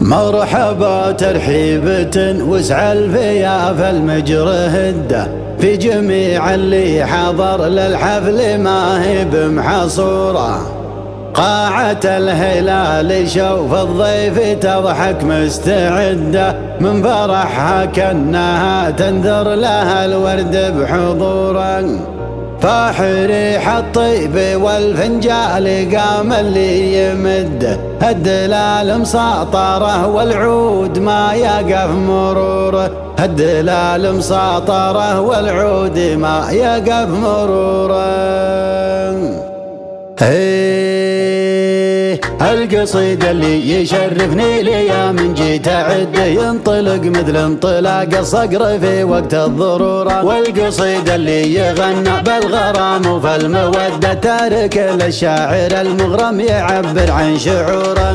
مرحبا ترحيبة وسع الفيا المجرى هده في جميع اللي حضر للحفل ما هي بمحصورة قاعة الهلال شوف الضيف تضحك مستعدة. من فرحها كأنها تنذر لها الورد بحضورا. فاح ريح الطيب والفنجال قام اللي يمد. الدلال مساطره والعود ما يقف مروره الدلال مساطره والعود ما يقف مروره القصيد اللي يشرفني لي من جيت أعد ينطلق مثل انطلاق الصقر في وقت الضرورة. والقصيد اللي يغنى بالغرام وفي الموده تارك للشاعر المغرم يعبر عن شعوره.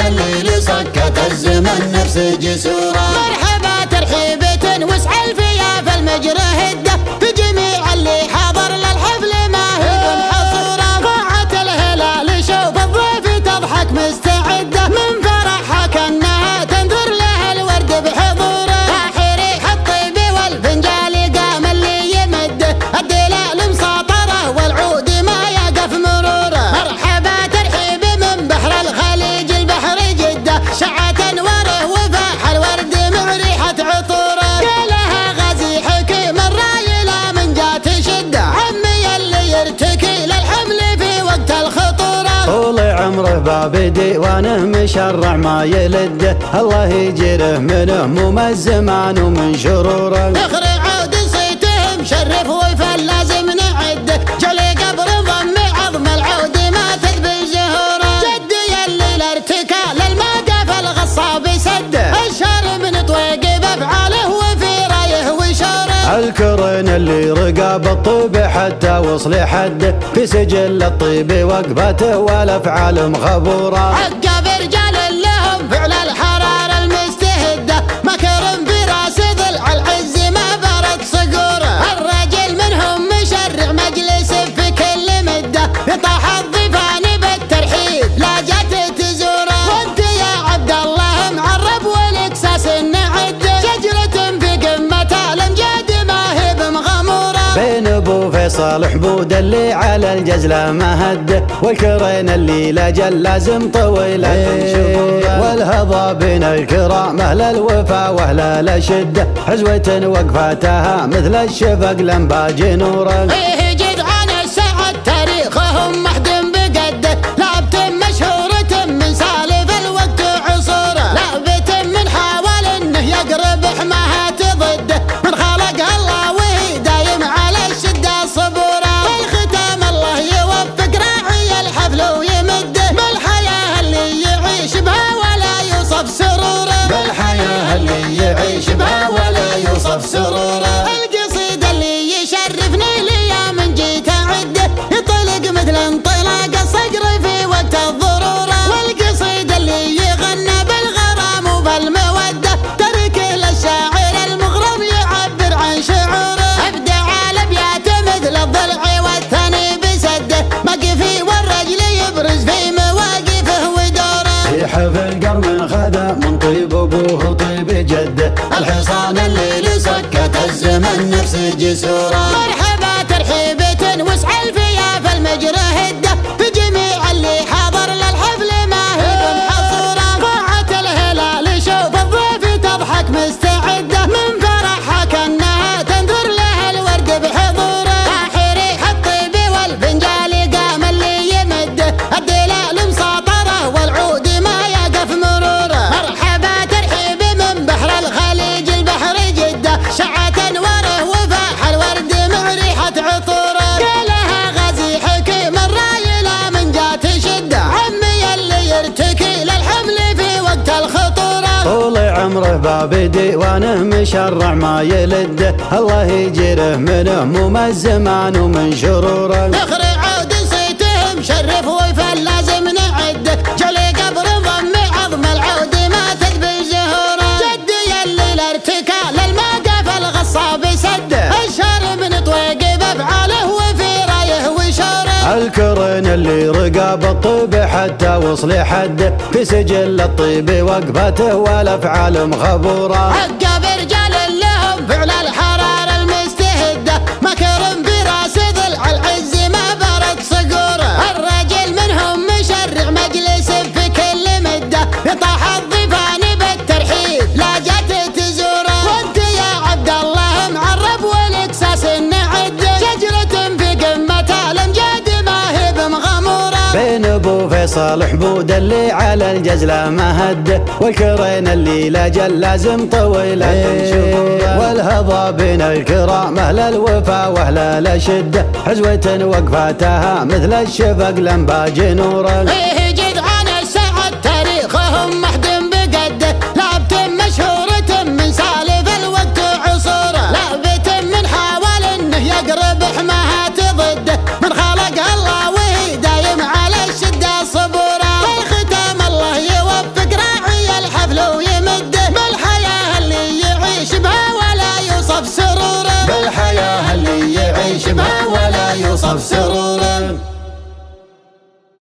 الحصان اللي لسكت الزمن نفس جسوره. باب ديوانه مشرع ما يلده الله منه مو من الزمان ومن شروره اخر عود صيته مشرف وفل لازم نعده جلي قبر ضم عظم العود ما تذبل زهوره جدي اللي الارتكال للموقف الغصاب سده اشهر من طويق بأفعاله وفي رأيه وشوره. الكرن اللي رقاب الطيب حتى وصل حده في سجل الطيب وقفته والأفعال مخبوره فيصل حبود اللي على الجزلة مهد والكرين اللي لاجل لازم طويلة إيه والهضا بين الكرام أهل الوفا وأهل الشده حزوة وقفاتها مثل الشفق لمباج نوره اللي يعيش بها ولا يوصف سروره القصيد اللي يشرفني لي من جيت اعده يطلق مثل انطلاق الصقر في وقت الضرورة. والقصيد اللي يغنى بالغرام وبالموده ترك للشاعر المغرم يعبر عن شعوره. أبدع الأبيات مثل الضلع والثاني بسده مقفي والرجل يبرز في مواقفه ودوره. في حفل قرن من طيب ابوه طيب جده الحصان اللي لسكت الزمن نفس جسوره عمره باب ديوانه مشرع ما يلده الله يجيره منه مو من الزمان ومن شروره اخرع عود سيتهم شرف ويفل لازم نعده جلي قبر ضم عظم العود ما تدبي زهوره جدي يلي الارتكال الموقف الغصاب سده اشهر من طويق بافعاله وفي رايه وشوره. الكرن اللي رقاب الطيب حتى وصل حده في سجل الطيب وقفته والأفعال مخبوره عقب رجال فيصل حبود اللي على الجزلة ما هده والكرين اللي لاجل لازم طويلة تنشفه والهضا بين الكرام أهل الوفا وأهل الشده حزوه وقفاتها مثل الشفق لمباج نوره يوصف سروره